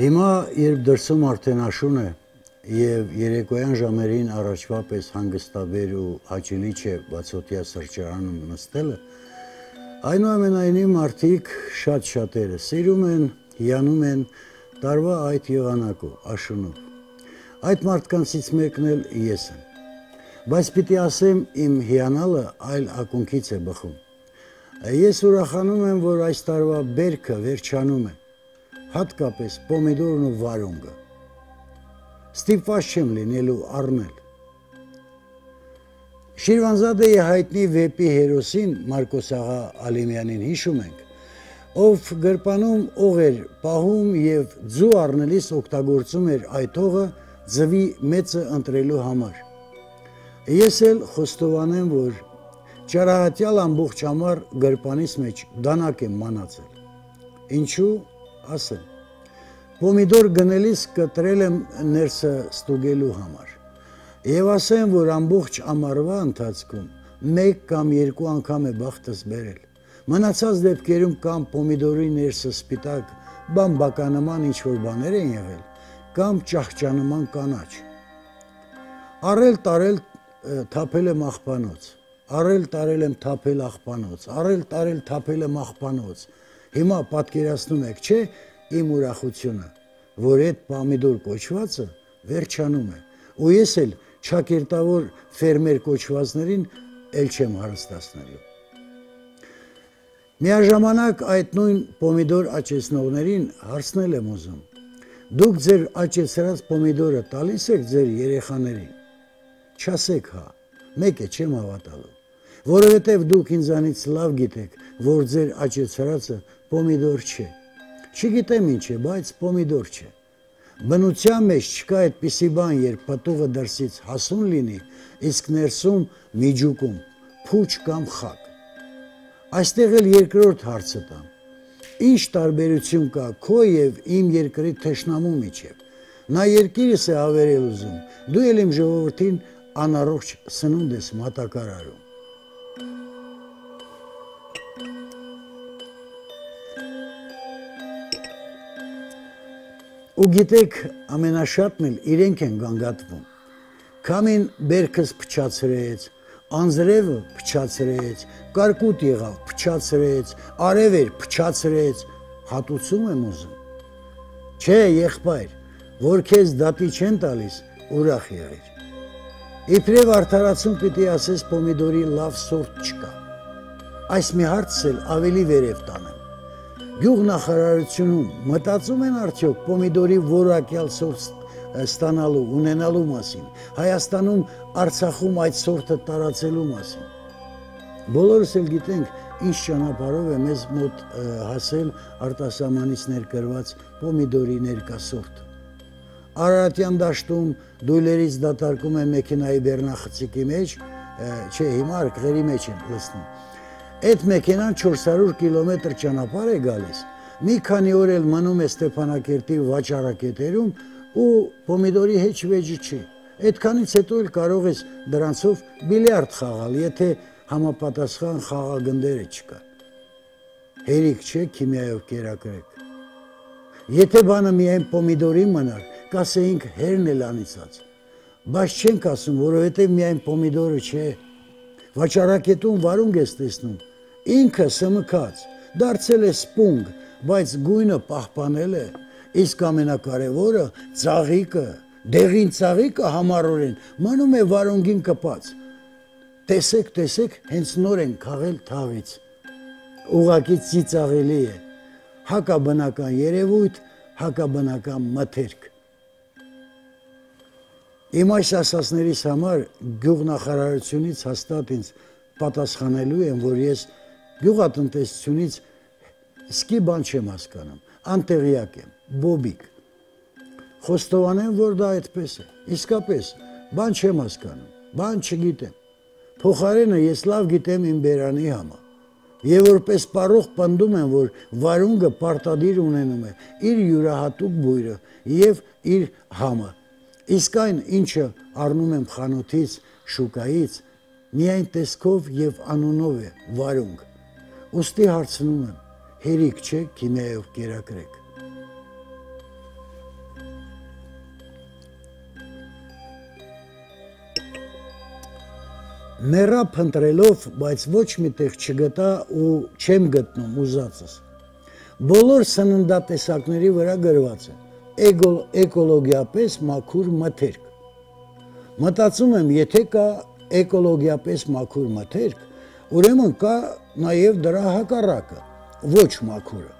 Հիմա, երբ դրսում արդեն աշուն է եւ երեկոյան ժամերին առաջվա պես հանգստաբեր ու հաճելի չէ բացօթյա սրճարանում նստելը, այնուամենայնիվ մարդիկ շատ շատերը սիրում են, հիանում են տարվա այդ եղանակով, աշունով։ Այդ մարդկանցից մեկն էլ ես եմ։ Բայց պիտի ասեմ, իմ հիանալը այլ ակունքից է բխում։ Ես ուրախանում եմ, որ այս տարվա բերքը վերջանում է հատկապես պոմիդորն ու վարունգը։ Ստիպված չեմ լինելու առնել։ Շիրվանզադեի հայտնի վեպի հերոսին Մարկոս աղա Ալիմյանին հիշում ենք, ով գրպանում ող էր պահում եւ ձու առնելիս օգտագործում էր այդ ողը ձվի մեծը ընտրելու համար։ Ես էլ խոստովանեմ, որ ճարահատյալ ամբողջ համար գրպանից մեջ դանակ եմ մանացել։ Ինչու ասեմ։ Պոմիդոր գնելիս կտրել եմ ներսը ստուգելու համար։ Եվ ասեմ, որ ամբողջ ամառվա ընթացքում մեկ կամ երկու անգամ է բախտս բերել։ Մնացած դեպքերում կամ պոմիդորի ներսը սպիտակ բամբականման ինչ որ բաներ են եղել, կամ ճահճանման կանաչ։ Արել տարել թափել եմ աղբանոց, արել տարել եմ թափել աղբանոց, արել տարել թափել եմ աղբանոց։ Հիմա պատկերացնում եք, չէ, իմ ուրախությունը, որ այդ պամիդոր կոչվածը վերջանում է։ Ու ես էլ ճակերտավոր ֆերմեր կոչվածներին ել չեմ հարստացնելու։ Միաժամանակ այդ նույն պոմիդոր աճեցնողներին հարցնել եմ ուզում. Դուք ձեր աճեցրած պոմիդորը տալիս եք ձեր երեխաներին։ Չասեք հա, մեկ է չեմ հավատալու, որովհետև դուք ինձանից լավ գիտեք, որ ձեր աճեցրածը պոմիդոր չէ Չգիտեմ ինչ է, բայց պոմիդոր չէ։ Բնության մեջ չկա այդպիսի բան, երբ պտուղը դրսից հասուն լինի, իսկ ներսում միջուկում փուչ կամ խակ։ Այստեղ էլ երկրորդ հարցը տամ։ Ինչ տարբերություն կա քո եւ իմ երկրի թշնամու միջև։ Նա երկիրս է ավերել ուզում։ Դու էլ իմ ժողովրդին անառողջ սնունդ ես մատակարարում։ Ու գիտեք, ամենաշատն էլ իրենք են գանգատվում։ Քամին բերքս փչացրեց, անձրևը փչացրեց, կարկուտ եղավ, փչացրեց, արև էր, փչացրեց, հատուցում եմ ուզում։ Չէ, եղբայր, որ քեզ դատի չեն տալիս, ուրախ եղիր։ Իբրև արդարացում պիտի ասես պոմիդորի լավ սորտ չկա։ Այս մի հարցս էլ ավելի վերև տանեմ գյուղնախարարությունում մտածում են արդյոք պոմիդորի որակյալ սորտ ստանալու, ունենալու մասին, Հայաստանում, Արցախում այդ սորտը տարածելու մասին։ Բոլորս էլ գիտենք, ինչ ճանապարհով է մեզ մոտ հասել արտասահմանից ներկրված պոմիդորի ներկա սորտը։ Արարատյան դաշտում դույլերից դատարկում են մեքենայի բեռնախցիկի մեջ, չէ, հիմա արկղերի մեջ են լցնում Այդ մեքենան 400 կիլոմետր ճանապարհ է գալիս։ Մի քանի օր էլ մնում է Ստեփանակերտի վաճառակետերում ու պոմիդորի հեչ վեճի չի։ Այդքանից հետո էլ կարող ես դրանցով բիլիարդ խաղալ, եթե համապատասխան խաղագնդերը չկա։ Հերիք չէ քիմիայով կերակրեք։ Եթե բանը միայն պոմիդորի մնար, կասեինք հերն էլ անիծած։ Բայց չենք ասում, որովհետև միայն պոմիդորը չէ։ Վաճառակետում վարունգ ես տեսնում, ինքը սմկած, դարձել է սպունգ, բայց գույնը պահպանել է, իսկ ամենակարևորը ծաղիկը, դեղին ծաղիկը համառորեն մնում է վարունգին կպած։ Տեսեք, տեսեք, հենց նոր են քաղել թաղից։ Ուղակի ծիծաղելի է։ Հակաբնական երևույթ, հակաբնական մթերք։ Իմ այս ասասներից համար գյուղնախարարությունից հաստատ ինձ պատասխանելու եմ, որ ես գյուղատնտեսությունից սկի բան չեմ հասկանում, անտեղյակ եմ, բոբիկ։ Խոստովանեմ, որ դա այդպես է։ Իսկապես, բան չեմ հասկանում, բան չգիտեմ։ Փոխարենը ես լավ գիտեմ իմ բերանի համը։ Եվ որպես պարող պնդում եմ, որ վարունգը պարտադիր ունենում է իր յուրահատուկ բույրը եւ իր համը։ Իսկ այն, ինչը առնում եմ խանութից, շուկայից, միայն տեսքով եւ անունով է վարունգ։ Ոստի հարցնում եմ, հերիք չէ քիմիայով կերակրեք։ Մեռա փնտրելով, բայց ոչ միտեղ չգտա ու չեմ գտնում ուզածս։ Բոլոր սննդատեսակների վրա գրված է. Էգո, էկոլոգիապես մաքուր մթերք։ Մտածում եմ, եթե կա էկոլոգիապես մաքուր մթերք, ուրեմն կա նաև դրա հակառակը, ոչ մաքուրը։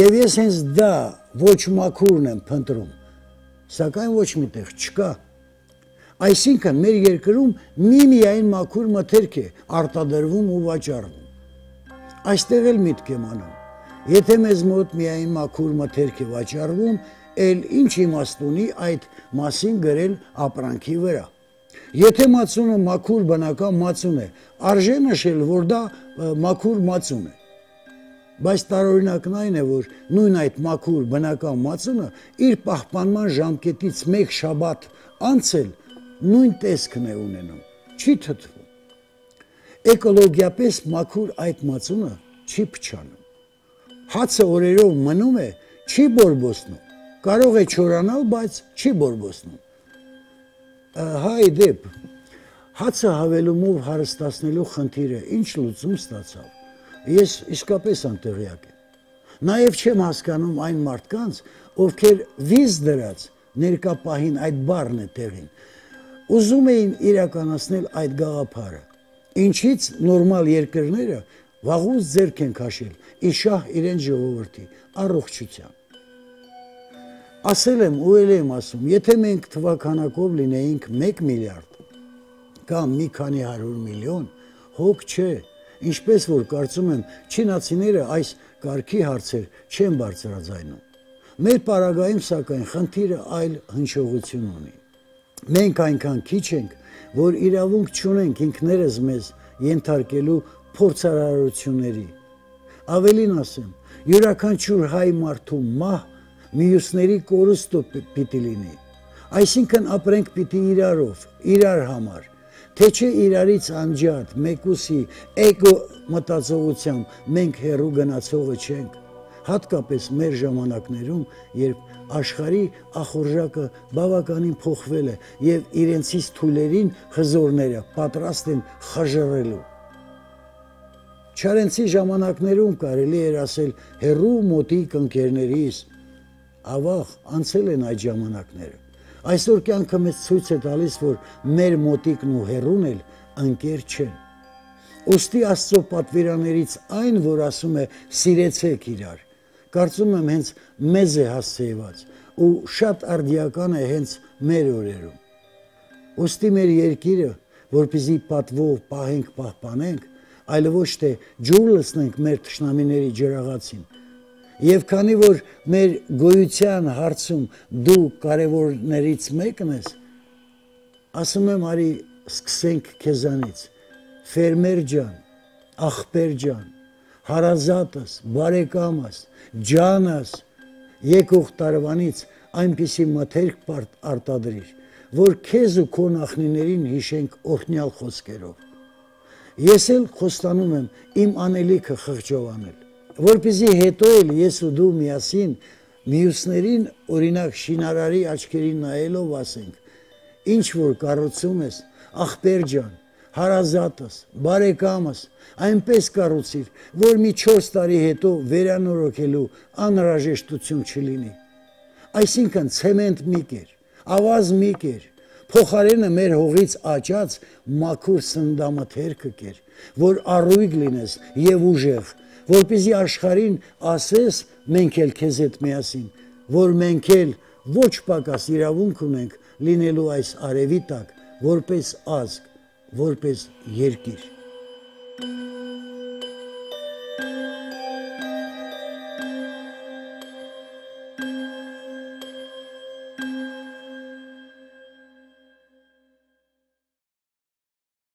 Եվ ես հենց դա ոչ մաքուրն եմ փնտրում, սակայն ոչ միտեղ չկա։ Այսինքն մեր երկրում միմիայն մաքուր մթերք է արտադրվում ու վաճառվում։ Այստեղ էլ միտք եմ անում։ Եթե մեզ մոտ միայն մաքուր մթերք է վաճառվում, էլ ինչ իմաստ ունի այդ մասին գրել ապրանքի վրա։ Եթե մածունը մաքուր բնական մածուն է, արժե նշել, որ դա մաքուր մածուն է բայց տարօրինակն այն է, որ նույն այդ մաքուր բնական մածունը իր պահպանման ժամկետից մեկ շաբաթ անցել նույն տեսքն է ունենում, չի թթվում։ Էկոլոգիապես մաքուր այդ մածունը չի փչանում։ Հացը օրերով մնում է, չի բորբոսնում։ Կարող է չորանալ, բայց չի բորբոսնում։ Հայ դեպ հացը հավելումով հարստացնելու խնդիրը ինչ լուծում ստացավ Ես իսկապես անտեղյակ եմ։ Նաև չեմ հասկանում այն մարդկանց, ովքեր վիզ դրած ներկա պահին այդ բառն է տեղին։ Ուզում էին իրականացնել այդ գաղափարը։ Ինչից նորմալ երկրները վաղուց ձեռք են քաշել իշահ իրեն ժողովրդի առողջության։ Ասել եմ ու ել եմ ասում, եթե մենք թվականակով լինեինք 1 միլիարդ կամ մի քանի 100 միլիոն, հոգ չէ, Ինչպես որ կարծում եմ, չինացիները այս կարգի հարցեր չեն բարձրաձայնում։ Մեր պարագայում սակայն խնդիրը այլ հնչողություն ունի։ Մենք այնքան քիչ ենք, որ իրավունք չունենք ինքներս մեզ ենթարկելու փորձարարությունների։ Ավելին ասեմ, յուրաքանչյուր հայ մարդու մահ մյուսների կորուստը պիտի լինի։ Այսինքն ապրենք պիտի իրարով, իրար համար, թե չէ իրարից անջատ, մեկուսի, էգո մտածողությամբ մենք հերու գնացողը չենք, հատկապես մեր ժամանակներում, երբ աշխարհի ախորժակը բավականին փոխվել է եւ իրենցից թույլերին խզորները պատրաստ են խժռելու։ Չարենցի ժամանակներում կարելի էր ասել հերու մոտիկ ընկերներիս, ավաղ անցել են այդ ժամանակները Այսօր կյանքը մեզ ցույց է տալիս, որ մեր մոտիկն ու հերուն էլ ընկեր չեն։ Ոստի Աստծո պատվիրաներից այն, որ ասում է սիրեցեք իրար, կարծում եմ հենց մեզ է հասցեված ու շատ արդիական է հենց մեր օրերում։ Ոստի մեր երկիրը, որպեսզի պատվով պահենք, պահպանենք, այլ ոչ թե ջուր լցնենք մեր ճշնամիների ջրաղացին, Եվ քանի որ մեր գոյության հարցում դու կարևորներից մեկն ես, ասում եմ արի սկսենք քեզանից։ Ֆերմեր ջան, ախպեր ջան, հարազատս, բարեկամս, ջանս, եկող տարվանից այնպիսի մթերք արտադրիր, որ քեզ ու քո նախնիներին հիշենք օրհնյալ խոսքերով։ Ես էլ խոստանում եմ իմ անելիքը խղճովանել որպեսզի հետո էլ ես ու դու միասին մյուսներին օրինակ շինարարի աչքերին նայելով ասենք ինչ որ կառուցում ես ախպեր ջան հարազատս բարեկամս այնպես կառուցիր որ մի 4 տարի հետո վերանորոգելու անհրաժեշտություն չլինի այսինքն ցեմենտ մի կեր ավազ մի կեր փոխարենը մեր հողից աճած մաքուր սնդամթերքը կեր որ առույգ լինես եւ ուժեղ որպեսզի աշխարհին ասես մենք էլ քեզ հետ միասին, որ մենք էլ ոչ պակաս իրավունք ունենք լինելու այս արևի տակ, որպես ազգ, որպես երկիր։